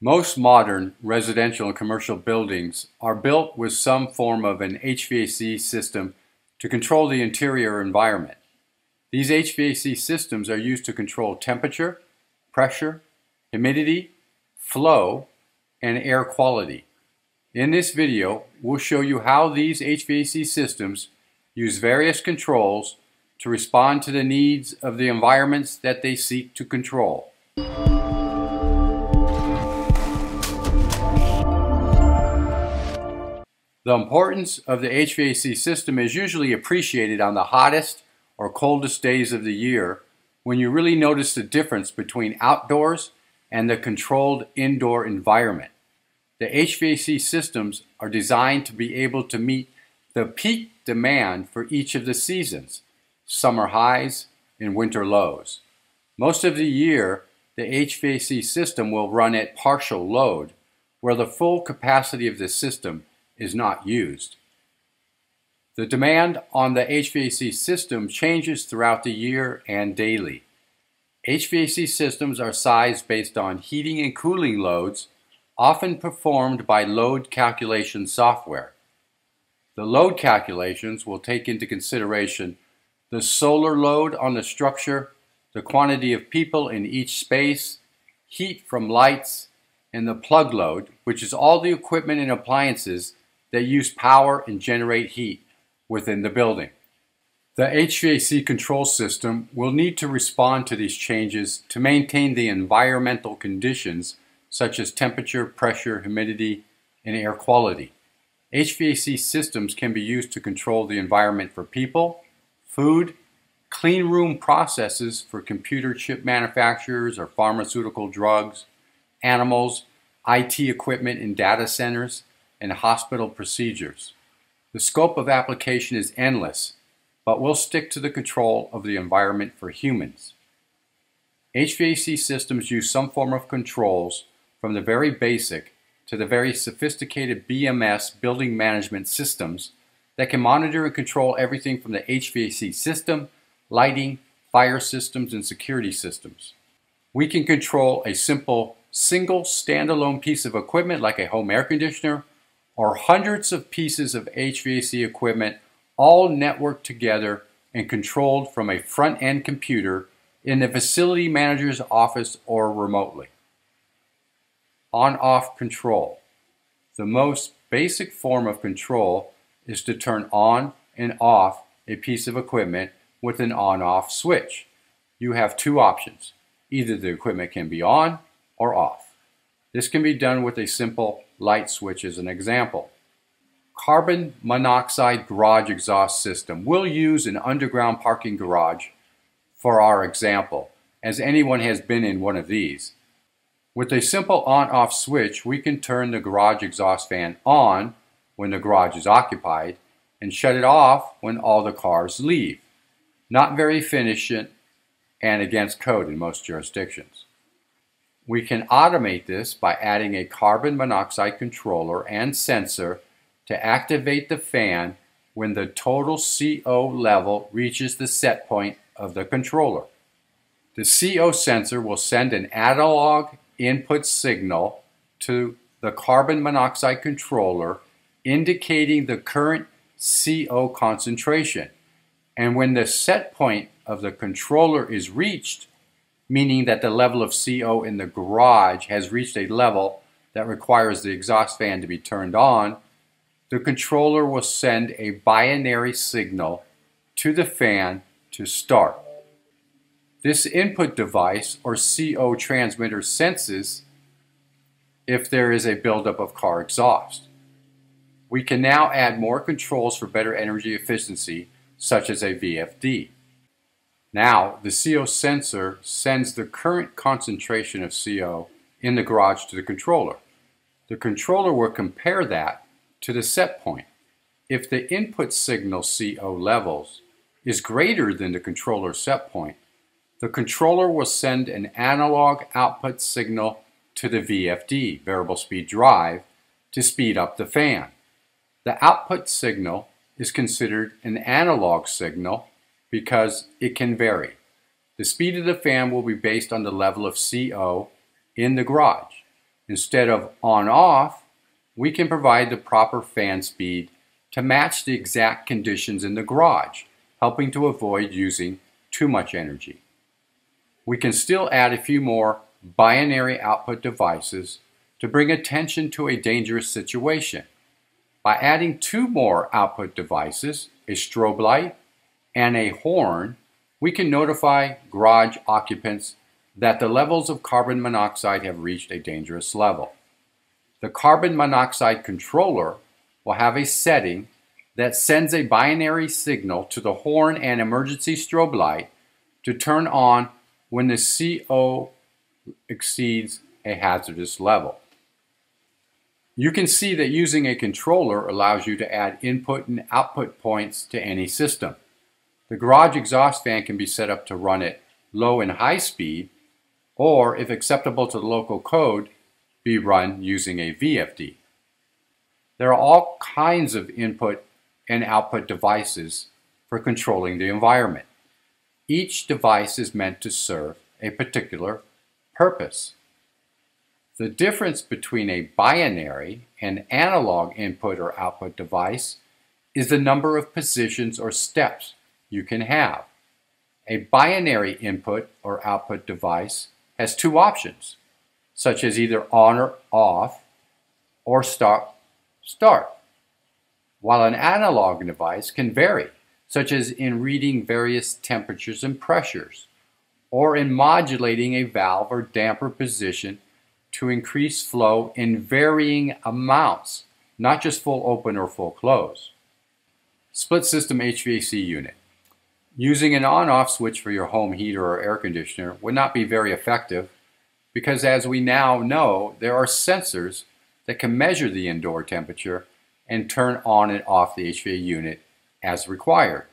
Most modern residential and commercial buildings are built with some form of an HVAC system to control the interior environment. These HVAC systems are used to control temperature, pressure, humidity, flow, and air quality. In this video, we'll show you how these HVAC systems use various controls to respond to the needs of the environments that they seek to control. The importance of the HVAC system is usually appreciated on the hottest or coldest days of the year when you really notice the difference between outdoors and the controlled indoor environment. The HVAC systems are designed to be able to meet the peak demand for each of the seasons, summer highs and winter lows. Most of the year, the HVAC system will run at partial load, where the full capacity of the system is not used. The demand on the HVAC system changes throughout the year and daily. HVAC systems are sized based on heating and cooling loads, often performed by load calculation software. The load calculations will take into consideration the solar load on the structure, the quantity of people in each space, heat from lights, and the plug load, which is all the equipment and appliances that use power and generate heat within the building. The HVAC control system will need to respond to these changes to maintain the environmental conditions such as temperature, pressure, humidity, and air quality. HVAC systems can be used to control the environment for people, food, clean room processes for computer chip manufacturers or pharmaceutical drugs, animals, IT equipment in data centers, and hospital procedures. The scope of application is endless, but we'll stick to the control of the environment for humans. HVAC systems use some form of controls from the very basic to the very sophisticated BMS building management systems that can monitor and control everything from the HVAC system, lighting, fire systems, and security systems. We can control a simple single standalone piece of equipment like a home air conditioner or hundreds of pieces of HVAC equipment all networked together and controlled from a front-end computer in the facility manager's office or remotely. On-off control. The most basic form of control is to turn on and off a piece of equipment with an on-off switch. You have two options. Either the equipment can be on or off. This can be done with a simple light switch as an example. Carbon monoxide garage exhaust system. We'll use an underground parking garage for our example, as anyone has been in one of these. With a simple on-off switch, we can turn the garage exhaust fan on when the garage is occupied and shut it off when all the cars leave. Not very efficient and against code in most jurisdictions. We can automate this by adding a carbon monoxide controller and sensor to activate the fan when the total CO level reaches the set point of the controller. The CO sensor will send an analog input signal to the carbon monoxide controller indicating the current CO concentration. And when the set point of the controller is reached, meaning that the level of CO in the garage has reached a level that requires the exhaust fan to be turned on, the controller will send a binary signal to the fan to start. This input device or CO transmitter senses if there is a buildup of car exhaust. We can now add more controls for better energy efficiency, such as a VFD. Now, the CO sensor sends the current concentration of CO in the garage to the controller. The controller will compare that to the set point. If the input signal CO levels is greater than the controller set point, the controller will send an analog output signal to the VFD, variable speed drive, to speed up the fan. The output signal is considered an analog signal because it can vary. The speed of the fan will be based on the level of CO in the garage. Instead of on-off, we can provide the proper fan speed to match the exact conditions in the garage, helping to avoid using too much energy. We can still add a few more binary output devices to bring attention to a dangerous situation. By adding two more output devices, a strobe light and a horn, we can notify garage occupants that the levels of carbon monoxide have reached a dangerous level. The carbon monoxide controller will have a setting that sends a binary signal to the horn and emergency strobe light to turn on when the CO exceeds a hazardous level. You can see that using a controller allows you to add input and output points to any system. The garage exhaust fan can be set up to run at low and high speed, or if acceptable to the local code, be run using a VFD. There are all kinds of input and output devices for controlling the environment. Each device is meant to serve a particular purpose. The difference between a binary and analog input or output device is the number of positions or steps you can have. A binary input or output device has two options, such as either on or off or start, start, while an analog device can vary, such as in reading various temperatures and pressures, or in modulating a valve or damper position to increase flow in varying amounts, not just full open or full close. Split system HVAC unit. Using an on-off switch for your home heater or air conditioner would not be very effective because as we now know, there are sensors that can measure the indoor temperature and turn on and off the HVAC unit as required.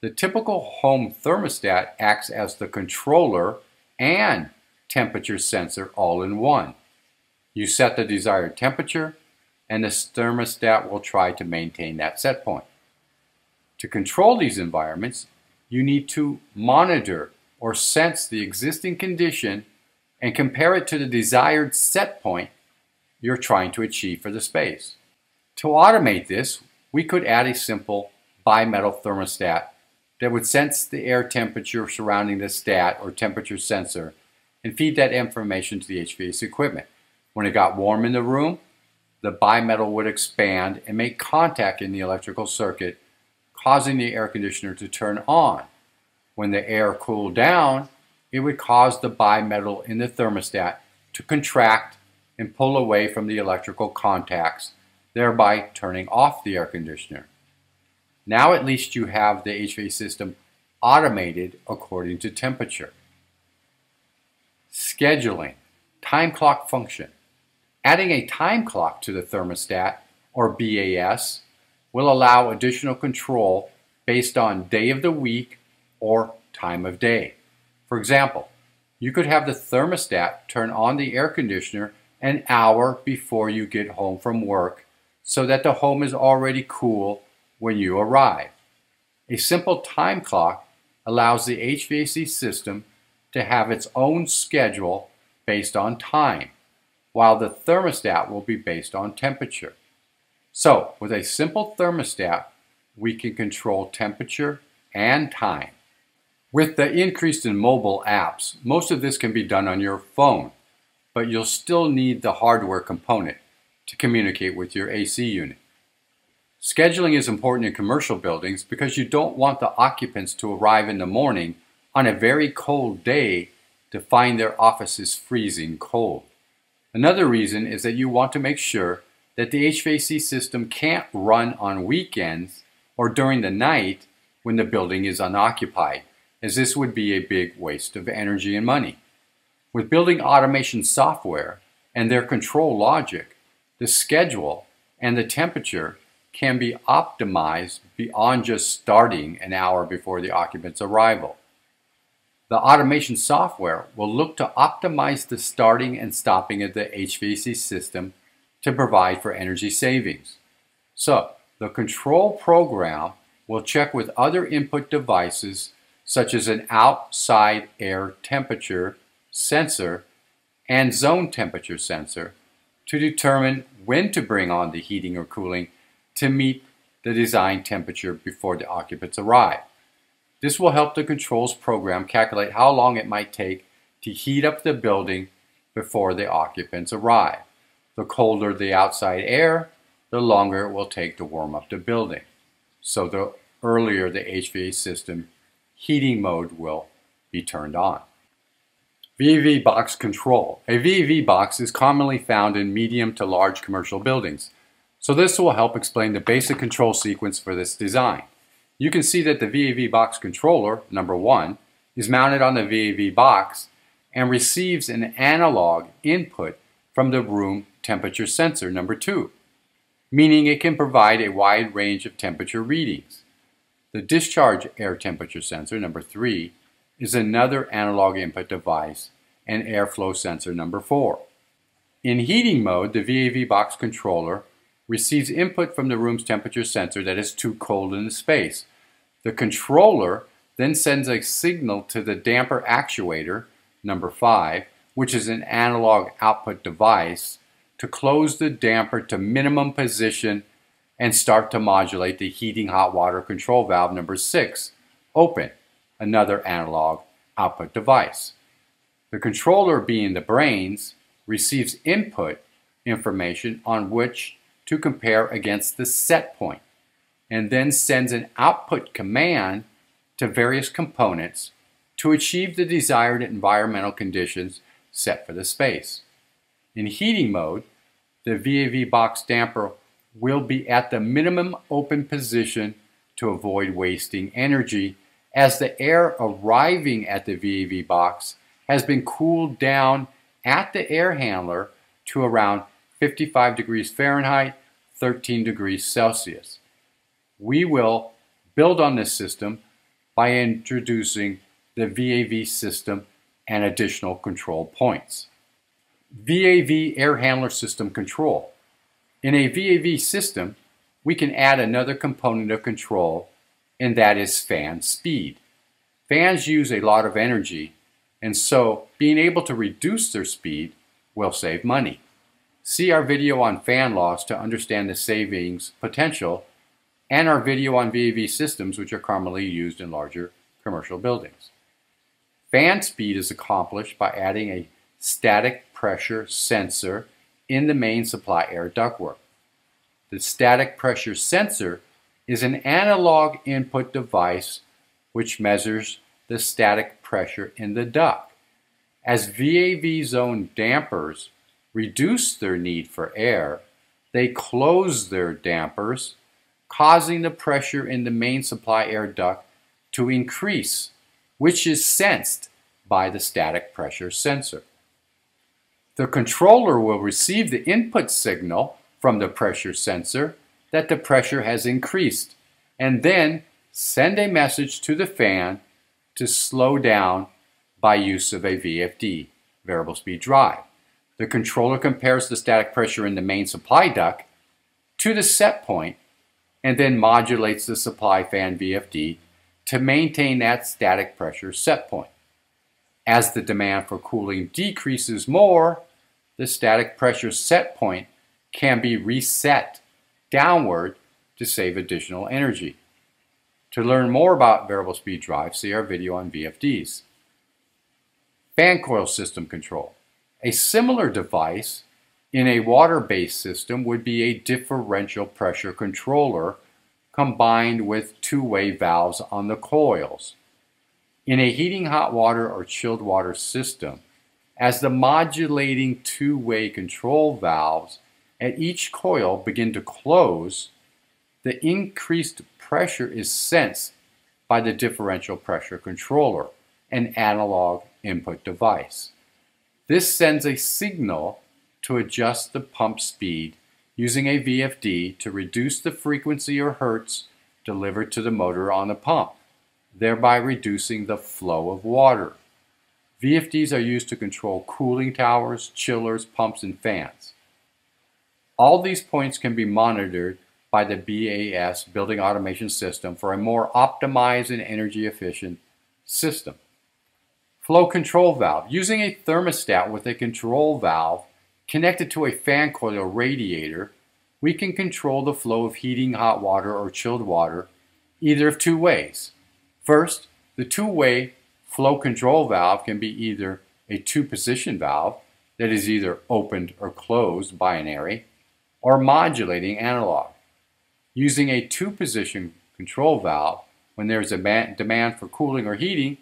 The typical home thermostat acts as the controller and temperature sensor all in one. You set the desired temperature and the thermostat will try to maintain that set point. To control these environments, you need to monitor or sense the existing condition and compare it to the desired set point you're trying to achieve for the space. To automate this, we could add a simple bimetal thermostat that would sense the air temperature surrounding the stat or temperature sensor and feed that information to the HVAC equipment. When it got warm in the room, the bimetal would expand and make contact in the electrical circuit causing the air conditioner to turn on. When the air cooled down, it would cause the bimetal in the thermostat to contract and pull away from the electrical contacts, thereby turning off the air conditioner. Now at least you have the HVAC system automated according to temperature. Scheduling, time clock function. Adding a time clock to the thermostat, or BAS, will allow additional control based on day of the week or time of day. For example, you could have the thermostat turn on the air conditioner an hour before you get home from work so that the home is already cool when you arrive. A simple time clock allows the HVAC system to have its own schedule based on time, while the thermostat will be based on temperature. So, with a simple thermostat, we can control temperature and time. With the increase in mobile apps, most of this can be done on your phone, but you'll still need the hardware component to communicate with your AC unit. Scheduling is important in commercial buildings because you don't want the occupants to arrive in the morning on a very cold day to find their offices freezing cold. Another reason is that you want to make sure that the HVAC system can't run on weekends or during the night when the building is unoccupied, as this would be a big waste of energy and money. With building automation software and their control logic, the schedule and the temperature can be optimized beyond just starting an hour before the occupant's arrival. The automation software will look to optimize the starting and stopping of the HVAC system to provide for energy savings. So, the control program will check with other input devices such as an outside air temperature sensor and zone temperature sensor to determine when to bring on the heating or cooling to meet the design temperature before the occupants arrive. This will help the controls program calculate how long it might take to heat up the building before the occupants arrive. The colder the outside air, the longer it will take to warm up the building. So the earlier the HVAC system heating mode will be turned on. VAV box control. A VAV box is commonly found in medium to large commercial buildings. So this will help explain the basic control sequence for this design. You can see that the VAV box controller, number one, is mounted on the VAV box and receives an analog input from the room temperature sensor, number two, meaning it can provide a wide range of temperature readings. The discharge air temperature sensor, number three, is another analog input device and airflow sensor number four. In heating mode, the VAV box controller receives input from the room's temperature sensor that is too cold in the space. The controller then sends a signal to the damper actuator, number five, which is an analog output device, to close the damper to minimum position and start to modulate the heating hot water control valve number six, open another analog output device. The controller, being the brains, receives input information on which to compare against the set point, and then sends an output command to various components to achieve the desired environmental conditions set for the space. In heating mode, the VAV box damper will be at the minimum open position to avoid wasting energy as the air arriving at the VAV box has been cooled down at the air handler to around 55 degrees Fahrenheit, 13 degrees Celsius. We will build on this system by introducing the VAV system and additional control points. VAV air handler system control. In a VAV system, we can add another component of control and that is fan speed. Fans use a lot of energy, and so being able to reduce their speed will save money. See our video on fan loss to understand the savings potential and our video on VAV systems which are commonly used in larger commercial buildings. Fan speed is accomplished by adding a static pressure sensor in the main supply air ductwork. The static pressure sensor is an analog input device which measures the static pressure in the duct. As VAV zone dampers reduce their need for air, they close their dampers, causing the pressure in the main supply air duct to increase, which is sensed by the static pressure sensor. The controller will receive the input signal from the pressure sensor that the pressure has increased and then send a message to the fan to slow down by use of a VFD, variable speed drive. The controller compares the static pressure in the main supply duct to the set point and then modulates the supply fan VFD to maintain that static pressure set point. As the demand for cooling decreases more, the static pressure set point can be reset downward to save additional energy. To learn more about variable speed drive, see our video on VFDs. Fan coil system control. A similar device in a water-based system would be a differential pressure controller combined with two-way valves on the coils. In a heating hot water or chilled water system, as the modulating two-way control valves at each coil begin to close, the increased pressure is sensed by the differential pressure controller, an analog input device. This sends a signal to adjust the pump speed using a VFD to reduce the frequency or hertz delivered to the motor on the pump, thereby reducing the flow of water. VFDs are used to control cooling towers, chillers, pumps, and fans. All these points can be monitored by the BAS Building Automation System for a more optimized and energy efficient system. Flow control valve. Using a thermostat with a control valve Connected to a fan coil or radiator, we can control the flow of heating hot water or chilled water either of two ways. First, the two-way flow control valve can be either a two-position valve that is either opened or closed binary or modulating analog. Using a two-position control valve, when there is a demand for cooling or heating,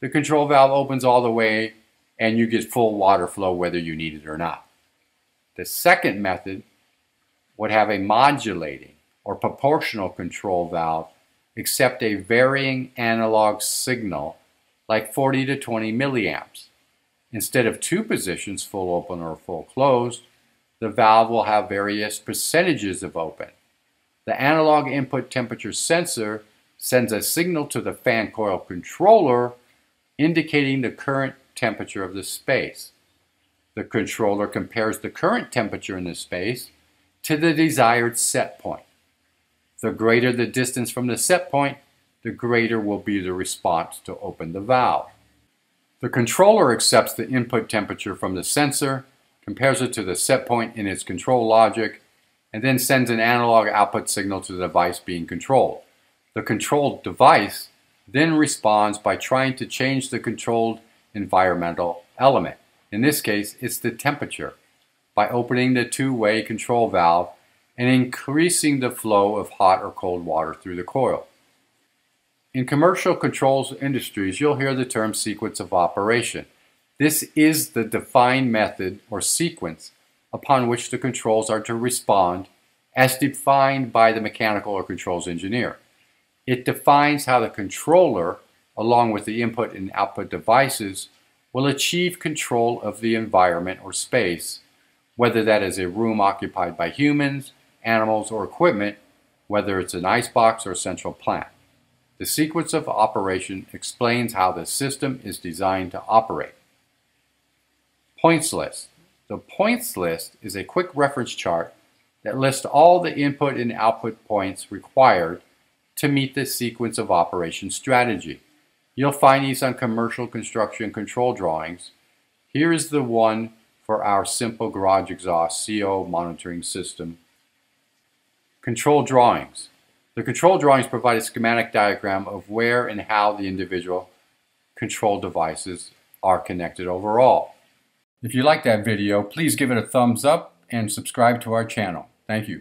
the control valve opens all the way and you get full water flow whether you need it or not. The second method would have a modulating or proportional control valve accept a varying analog signal like 40 to 20 milliamps. Instead of two positions, full open or full closed, the valve will have various percentages of open. The analog input temperature sensor sends a signal to the fan coil controller indicating the current temperature of the space. The controller compares the current temperature in the space to the desired set point. The greater the distance from the set point, the greater will be the response to open the valve. The controller accepts the input temperature from the sensor, compares it to the set point in its control logic, and then sends an analog output signal to the device being controlled. The controlled device then responds by trying to change the controlled environmental element. In this case, it's the temperature by opening the two-way control valve and increasing the flow of hot or cold water through the coil. In commercial controls industries, you'll hear the term sequence of operation. This is the defined method or sequence upon which the controls are to respond as defined by the mechanical or controls engineer. It defines how the controller, along with the input and output devices, will achieve control of the environment or space, whether that is a room occupied by humans, animals, or equipment, whether it's an icebox or a central plant. The sequence of operation explains how the system is designed to operate. Points list. The points list is a quick reference chart that lists all the input and output points required to meet the sequence of operation strategy. You'll find these on commercial construction control drawings. Here is the one for our simple garage exhaust CO monitoring system. Control drawings. The control drawings provide a schematic diagram of where and how the individual control devices are connected overall. If you like that video, please give it a thumbs up and subscribe to our channel. Thank you.